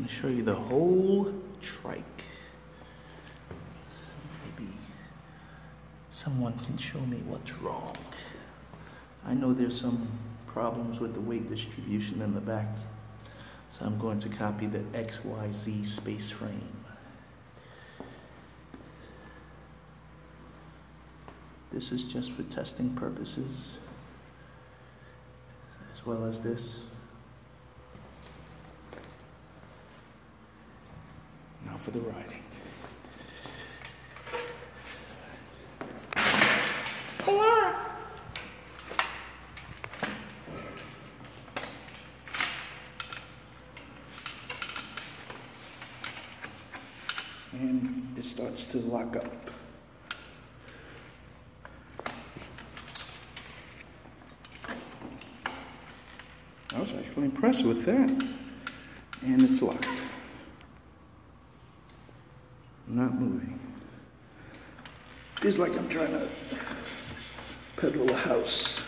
to show you the whole trike. Maybe someone can show me what's wrong. I know there's some problems with the weight distribution in the back, so I'm going to copy the XYZ space frame. This is just for testing purposes, as well as this. For the riding. And it starts to lock up. I was actually impressed with that. And it's locked. Not moving. Feels like I'm trying to pedal a house.